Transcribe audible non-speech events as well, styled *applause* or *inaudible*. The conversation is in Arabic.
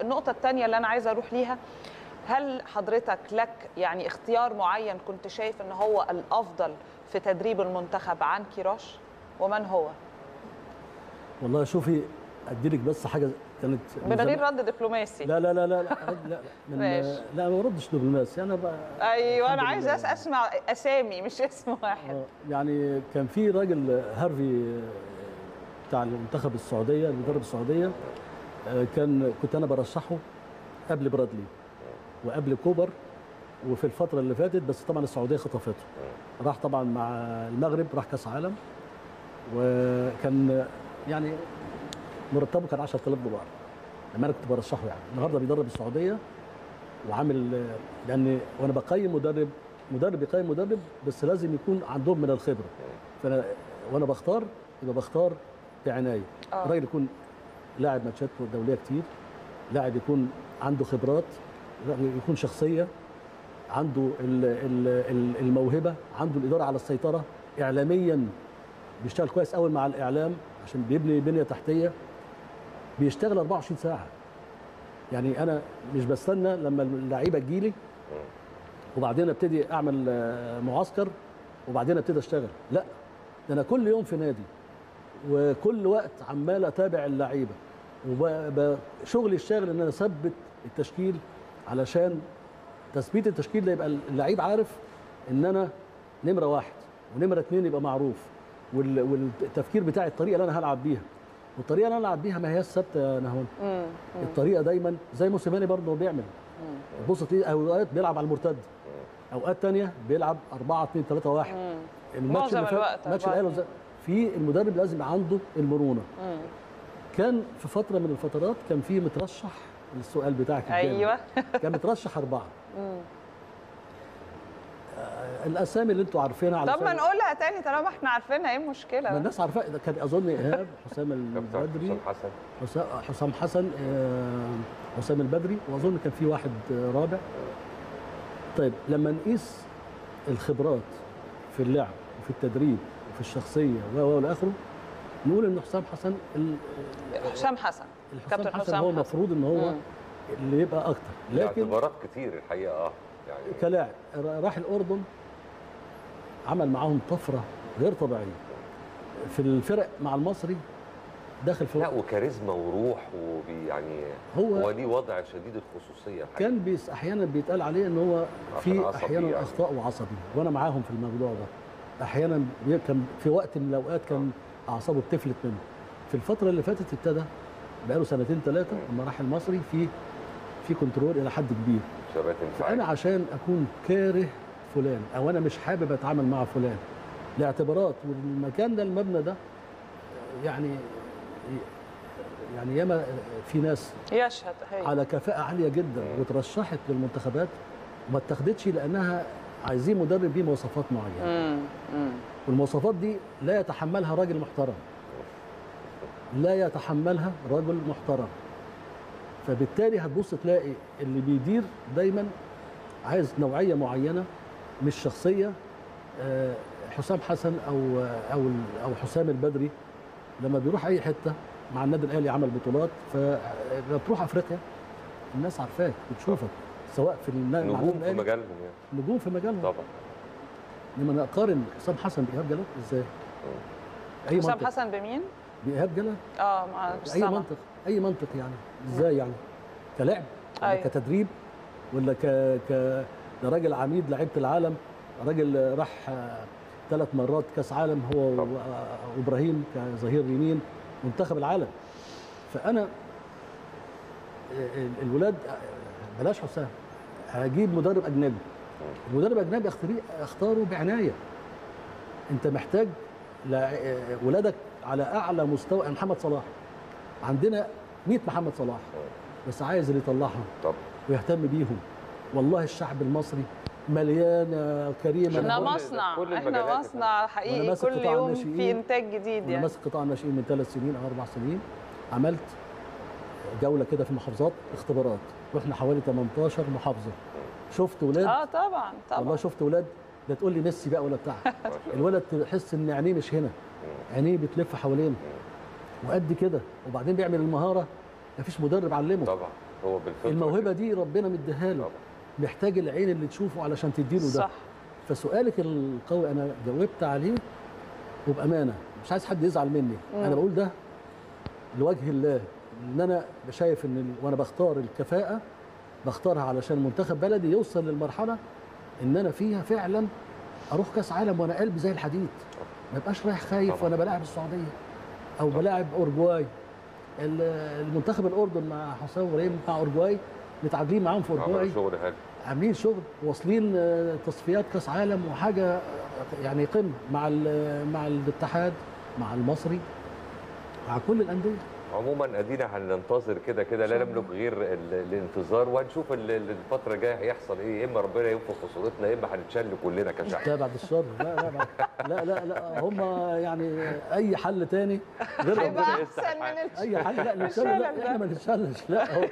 النقطة الثانية اللي أنا عايزة أروح ليها هل حضرتك لك يعني اختيار معين كنت شايف أن هو الأفضل في تدريب المنتخب عن كيروش ومن هو؟ والله شوفي أديلك بس حاجة كانت من غير رد دبلوماسي لا لا لا لا لا لا من. لا ما بردش دبلوماسي أنا بقى الحمد عايزة لله. أسمع أسامي مش اسم واحد آه، يعني كان في راجل هارفي آه، بتاع المنتخب السعودية المدرب السعودية كان كنت أنا برشحه قبل برادلي وقبل كوبر وفي الفترة اللي فاتت بس طبعا السعودية خطفته. راح طبعا مع المغرب راح كأس عالم. وكان يعني مرتبه كان 10000 دولار. لما أنا كنت برشحه يعني. النهارده بيدرب السعودية وعامل لأن وأنا بقيم مدرب مدرب يقيم مدرب بس لازم يكون عندهم من الخبرة. فأنا وأنا بختار يبقى بختار بعنايه آه. الراجل يكون لاعب ماتشات دولية كتير لاعب يكون عنده خبرات يكون شخصية عنده ال- ال- ال- الموهبة عنده الإدارة على السيطرة اعلاميا بيشتغل كويس قوي مع الإعلام عشان بيبني بنية تحتية بيشتغل 24 ساعة. يعني أنا مش بستنى لما اللعيبة تجيلي وبعدين أبتدي أعمل آه، معسكر وبعدين أبتدي أشتغل لأ ده أنا كل يوم في نادي وكل وقت عمال أتابع اللعيبة. وشغلي الشاغل إن أنا أثبت التشكيل علشان تثبيت التشكيل ده يبقى اللعيب عارف إن أنا نمرة واحد ونمرة اثنين يبقى معروف. وال- والتفكير بتاعي الطريقة اللي أنا هلعب بيها. والطريقة اللي أنا هلعب بيها ما هي ثابتة يا نهوان. الطريقة دايما زي موسيماني برضه هو بيعمل. بص تلاقيه أوقات بيلعب على المرتد أوقات تانية بيلعب 4 2 3 1 مم. الماتش معظم اللي فات الوقت ماتش 4 الاهلي في المدرب لازم يبقى عنده المرونة مم. كان في فترة من الفترات كان في مترشح السؤال بتاعك. أيوة *laughs* كان مترشح أربعة مم. آه، الأسامي اللي أنتوا عارفينها على طب ما نقولها تاني طالما إحنا عارفينها إيه المشكلة ما؟ الناس عارفاه ده كان أظن إيهاب حسام *laughs* البدري حسام حسن حسام حسام حسن آه، حسام البدري وأظن كان في واحد آه، رابع طيب لما نقيس الخبرات في اللعب وفي التدريب وفي الشخصية. و و إلى اخره نقول إن حسام حسن ال- حسام حسن. الحسام كابتن حسن حسام هو. المفروض إن هو مم. اللي يبقى أكتر. لكن اعتبارات كتير الحقيقة آه يعني كلاعب راح الأردن عمل معاهم طفرة غير طبيعية. في الفرق مع المصري داخل في لا وكاريزما وروح وبي يعني هو- هو ليه وضع شديد الخصوصية الحقيقة. كان بيس أحيانا بيتقال عليه إن هو في أحيانا يعني. أخطاء وعصبي وأنا معاهم في الموضوع ده. أحيانا كان في وقت من الأوقات كان أعصابه بتفلت منه. في الفترة اللي فاتت ابتدى بقاله سنتين ثلاثة لما راح المصري في في كنترول إلى حد كبير. ثبات فأنا عشان أكون كاره فلان أو أنا مش حابب أتعامل مع فلان لاعتبارات والمكان ده المبنى ده يعني يعني ياما في ناس يشهد هي. على كفاءة عالية جدا وترشحت للمنتخبات وما اتخذتش لأنها عايزين مدرب بيه مواصفات معينة مم. مم. والمواصفات دي لا يتحملها راجل محترم لا يتحملها رجل محترم فبالتالي هتبص تلاقي اللي بيدير دايما عايز نوعية معينة مش شخصية آه، حسام حسن أو أو أو حسام البدري لما بيروح أي حتة مع النادي الأهلي عمل بطولات فلما بتروح أفريقيا الناس عارفاك بتشوفك سواء في نجوم في مجالهم يعني نجوم في مجالهم طبعا لما أنا أقارن حسام حسن بإيهاب جلال إزاي؟ أي حسام منطق حسن بمين؟ بإيهاب جلال آه مع أي. منطق أي منطق يعني إزاي يعني؟ كلاعب ولا أيوة. كتدريب ولا ك ك ده راجل عميد لعيبة العالم راجل راح ثلاث مرات كأس عالم هو. وابراهيم كظهير يمين منتخب العالم فأنا ال- الولاد بلاش حسام هجيب مدرب أجنبي. المدرب الاجنبي اختاري- أختاره بعناية. أنت محتاج ولادك على أعلى مستوى محمد صلاح. عندنا 100 محمد صلاح. بس عايز اللي يطلعهم طبعا ويهتم بيهم. والله الشعب المصري مليان يا كريم. إحنا مصنع كل إحنا مصنع حقيقي. كل قطاع يوم. في إنتاج جديد أنا يعني. ماسك قطاع الناشئين من ثلاث سنين أو أربع سنين. عملت جولة كده في المحافظات اختبارات. رحنا حوالي 18 محافظة. شفت ولاد؟ آه طبعا والله طبعا شفت ولاد؟ لا تقول لي ميسي بقى ولا بتاع. *laughs* الولد تحس إن عينيه مش هنا. عينيه بتلف حوالينه. وقد كده. وبعدين بيعمل المهارة. مفيش مدرب علمه. طبعا. هو بالفطرة الموهبة. دي ربنا مديها له طبعا. محتاج العين اللي تشوفه علشان تديله ده. صح. فسؤالك القوي أنا جاوبت عليه وبأمانة. مش عايز حد يزعل مني. مم. أنا بقول ده لوجه الله. إن أنا شايف إن وأنا بختار الكفاءة بختارها علشان منتخب بلدي يوصل للمرحلة إن أنا فيها فعلا أروح كأس عالم وأنا قلبي زي الحديد. ما يبقاش رايح خايف. وأنا بلاعب السعودية أو. بلاعب اورجواي ال- المنتخب الأردن مع حسام إبراهيم مع اورجواي متعادلين معاهم في اورجواي شغل حلو. عاملين شغل واصلين آه، تصفيات كأس عالم وحاجة آه، يعني قمة مع مع الاتحاد مع المصري مع كل الأندية. عموما أدينا هننتظر كده كده لا. نملك غير ال- الانتظار وهنشوف ال- ال- الفترة الجاية هيحصل إيه يا إما ربنا ينفخ في صورتنا يا إما هنتشل كلنا كشعب. لا بعد الشر. لا لا لا. لا لا هم يعني أي حل تاني غير هيبقى ربنا؟ أحسن من أي حل؟ لا نتشل. لا. إحنا ما نتشلش. لا هو